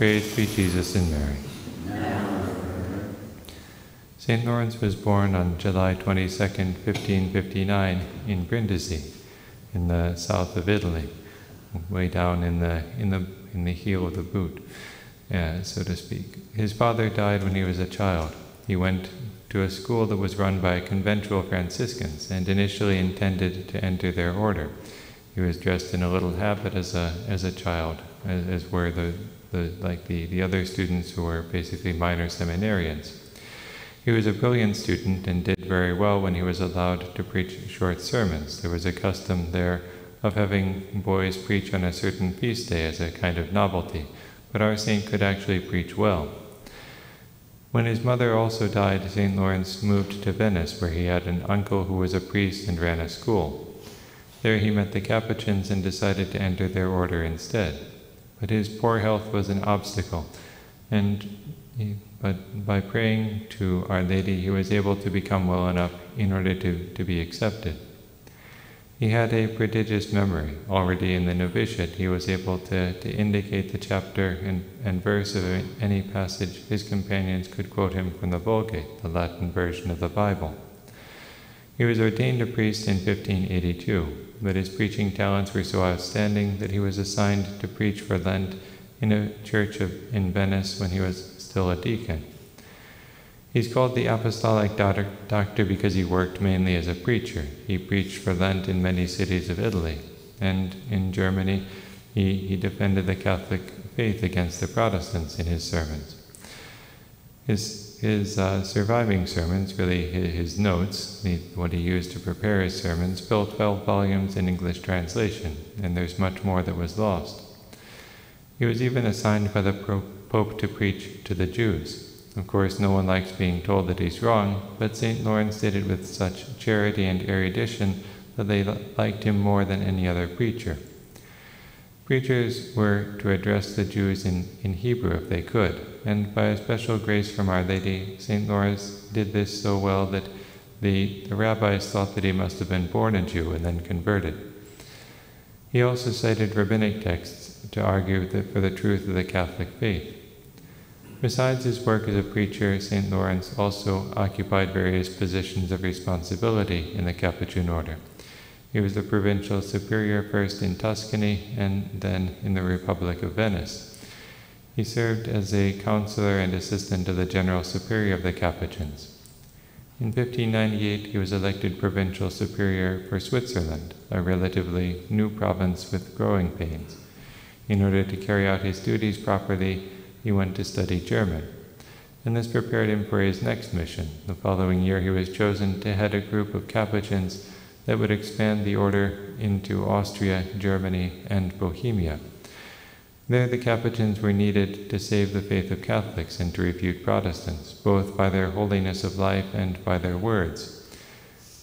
Praise be Jesus and Mary. St. Lawrence was born on July 22, 1559, in Brindisi, in the south of Italy, way down in the, in the, in the heel of the boot, uh, so to speak. His father died when he was a child. He went to a school that was run by conventual Franciscans and initially intended to enter their order. He was dressed in a little habit as a, as a child, as, as were the, the, like the, the other students who were basically minor seminarians. He was a brilliant student and did very well when he was allowed to preach short sermons. There was a custom there of having boys preach on a certain feast day as a kind of novelty, but our saint could actually preach well. When his mother also died, St. Lawrence moved to Venice, where he had an uncle who was a priest and ran a school. There he met the Capuchins and decided to enter their order instead. But his poor health was an obstacle, and he, but by praying to Our Lady, he was able to become well enough in order to, to be accepted. He had a prodigious memory. Already in the novitiate, he was able to, to indicate the chapter and, and verse of any passage his companions could quote him from the Vulgate, the Latin version of the Bible. He was ordained a priest in 1582, but his preaching talents were so outstanding that he was assigned to preach for Lent in a church of, in Venice when he was still a deacon. He's called the Apostolic Doctor because he worked mainly as a preacher. He preached for Lent in many cities of Italy, and in Germany, he, he defended the Catholic faith against the Protestants in his sermons. His, his uh, surviving sermons, really his, notes, what he used to prepare his sermons, fill 12 volumes in English translation, and there's much more that was lost. He was even assigned by the Pope to preach to the Jews. Of course, no one likes being told that he's wrong, but St. Lawrence did it with such charity and erudition that they liked him more than any other preacher. Preachers were to address the Jews in, in Hebrew if they could, and by a special grace from Our Lady, St. Lawrence did this so well that the, the rabbis thought that he must have been born a Jew and then converted. He also cited rabbinic texts to argue for the truth of the Catholic faith. Besides his work as a preacher, St. Lawrence also occupied various positions of responsibility in the Capuchin order. He was the provincial superior first in Tuscany and then in the Republic of Venice. He served as a counselor and assistant to the general superior of the Capuchins. In 1598, he was elected provincial superior for Switzerland, a relatively new province with growing pains. In order to carry out his duties properly, he went to study German, and this prepared him for his next mission. The following year, he was chosen to head a group of Capuchins that would expand the order into Austria, Germany, and Bohemia. There, the Capuchins were needed to save the faith of Catholics and to refute Protestants, both by their holiness of life and by their words.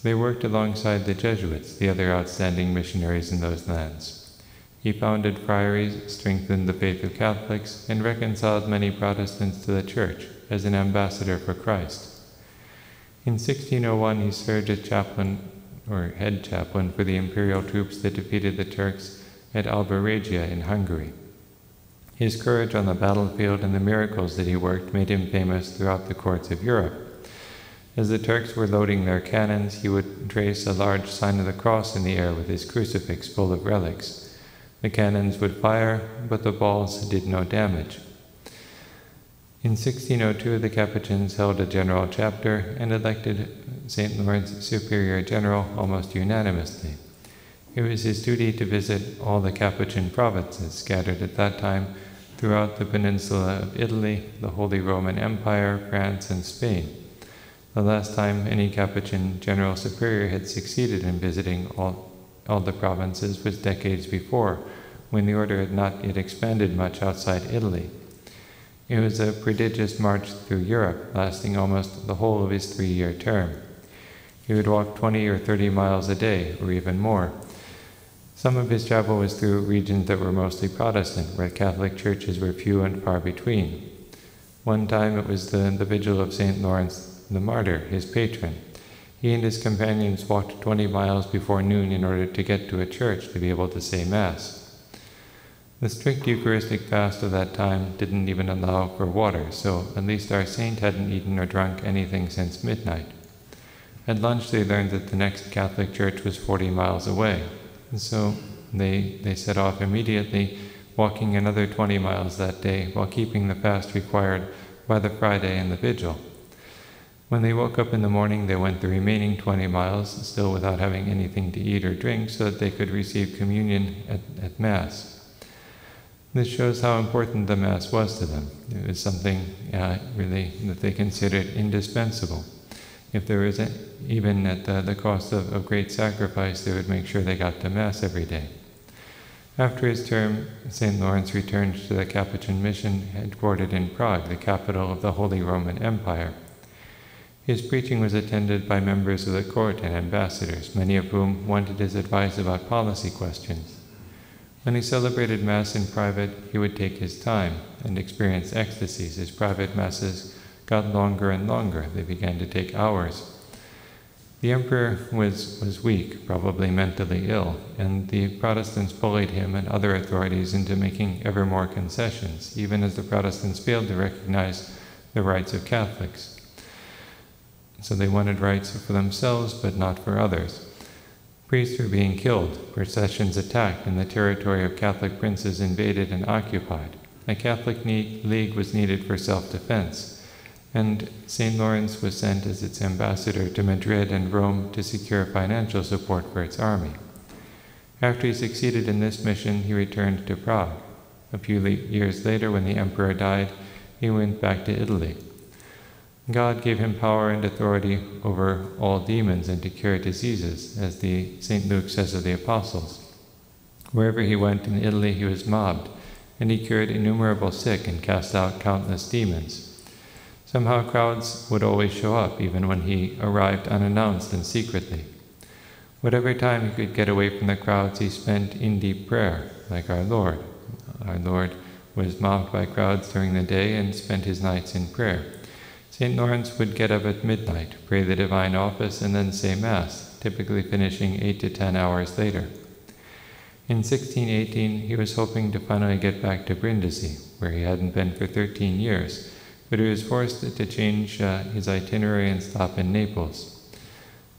They worked alongside the Jesuits, the other outstanding missionaries in those lands. He founded friaries, strengthened the faith of Catholics, and reconciled many Protestants to the Church as an ambassador for Christ. In 1601, he served as chaplain or head chaplain for the imperial troops that defeated the Turks at Alba Regia in Hungary. His courage on the battlefield and the miracles that he worked made him famous throughout the courts of Europe. As the Turks were loading their cannons, he would trace a large sign of the cross in the air with his crucifix full of relics. The cannons would fire, but the balls did no damage. In 1602, the Capuchins held a general chapter and elected St. Lawrence Superior General almost unanimously. It was his duty to visit all the Capuchin provinces scattered at that time throughout the peninsula of Italy, the Holy Roman Empire, France, and Spain. The last time any Capuchin General Superior had succeeded in visiting all all the provinces was decades before, when the order had not yet expanded much outside Italy. It was a prodigious march through Europe, lasting almost the whole of his three year term. He would walk 20 or 30 miles a day, or even more. Some of his travel was through regions that were mostly Protestant, where Catholic churches were few and far between. One time it was the, the vigil of St. Lawrence the Martyr, his patron. He and his companions walked 20 miles before noon in order to get to a church to be able to say Mass. The strict Eucharistic fast of that time didn't even allow for water, so at least our saint hadn't eaten or drunk anything since midnight. At lunch, they learned that the next Catholic church was 40 miles away, and so they, they set off immediately, walking another 20 miles that day while keeping the fast required by the Friday and the vigil. When they woke up in the morning, they went the remaining 20 miles, still without having anything to eat or drink, so that they could receive communion at, at Mass. This shows how important the Mass was to them. It was something uh, really that they considered indispensable. If there was a, even at the, the cost of, of great sacrifice, they would make sure they got to Mass every day. After his term, St. Lawrence returned to the Capuchin mission headquartered in Prague, the capital of the Holy Roman Empire. His preaching was attended by members of the court and ambassadors, many of whom wanted his advice about policy questions. When he celebrated Mass in private, he would take his time and experience ecstasies. His private Masses got longer and longer. They began to take hours. The emperor was, was weak, probably mentally ill, and the Protestants bullied him and other authorities into making ever more concessions, even as the Protestants failed to recognize the rights of Catholics. So they wanted rights for themselves, but not for others. Priests were being killed, processions attacked, and the territory of Catholic princes invaded and occupied. A Catholic league was needed for self defense, and St. Lawrence was sent as its ambassador to Madrid and Rome to secure financial support for its army. After he succeeded in this mission, he returned to Prague. A few years later, when the emperor died, he went back to Italy. God gave him power and authority over all demons and to cure diseases, as the St. Luke says of the apostles. Wherever he went in Italy, he was mobbed, and he cured innumerable sick and cast out countless demons. Somehow crowds would always show up, even when he arrived unannounced and secretly. Whatever time he could get away from the crowds, he spent in deep prayer, like our Lord. Our Lord was mobbed by crowds during the day and spent his nights in prayer. St. Lawrence would get up at midnight, pray the divine office, and then say Mass, typically finishing eight to ten hours later. In 1618, he was hoping to finally get back to Brindisi, where he hadn't been for 13 years, but he was forced to change uh, his itinerary and stop in Naples.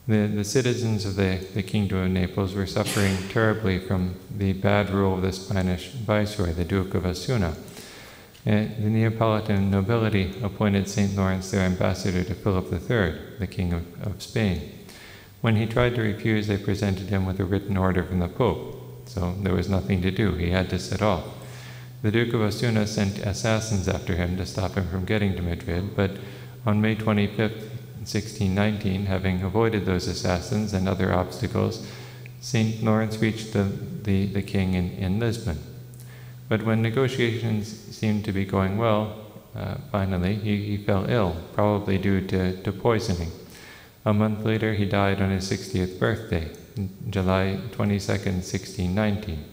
The, the citizens of the, the Kingdom of Naples were suffering terribly from the bad rule of the Spanish viceroy, the Duke of Osuna the Neapolitan nobility appointed St. Lawrence their ambassador to Philip III, the King of, of Spain. When he tried to refuse, they presented him with a written order from the Pope, so there was nothing to do. He had to set off. The Duke of Osuna sent assassins after him to stop him from getting to Madrid, but on May 25, 1619, having avoided those assassins and other obstacles, St. Lawrence reached the, the, the king in, in Lisbon. But when negotiations seemed to be going well, uh, finally, he, he fell ill, probably due to, to poisoning. A month later, he died on his 60th birthday, July 22, 1619.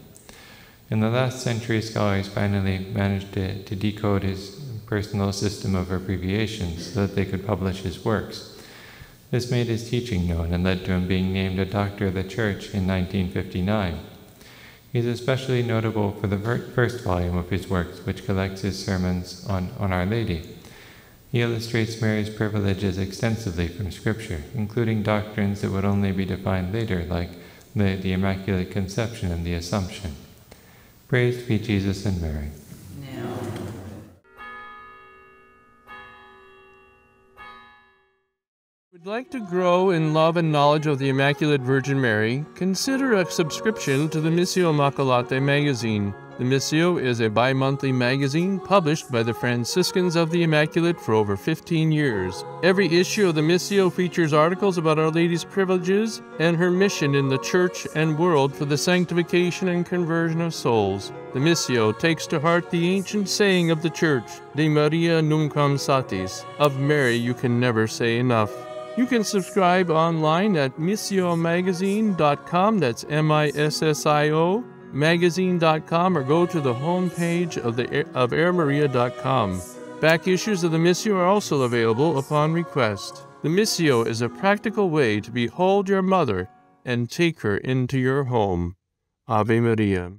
In the last century, scholars finally managed to, to decode his personal system of abbreviations so that they could publish his works. This made his teaching known and led to him being named a doctor of the church in 1959. He is especially notable for the first volume of his works, which collects his sermons on, on Our Lady. He illustrates Mary's privileges extensively from Scripture, including doctrines that would only be defined later, like the, the Immaculate Conception and the Assumption. Praised be Jesus and Mary. Would like to grow in love and knowledge of the Immaculate Virgin Mary, consider a subscription to the Missio Immaculatae magazine. The Missio is a bi monthly magazine published by the Franciscans of the Immaculate for over 15 years. Every issue of the Missio features articles about Our Lady's privileges and her mission in the Church and world for the sanctification and conversion of souls. The Missio takes to heart the ancient saying of the Church, De Maria Nunquam Satis, of Mary you can never say enough. You can subscribe online at missiomagazine.com. That's M I S S I O magazine.com or go to the homepage of the of airmaria.com. Back issues of the Missio are also available upon request. The Missio is a practical way to behold your mother and take her into your home. Ave Maria.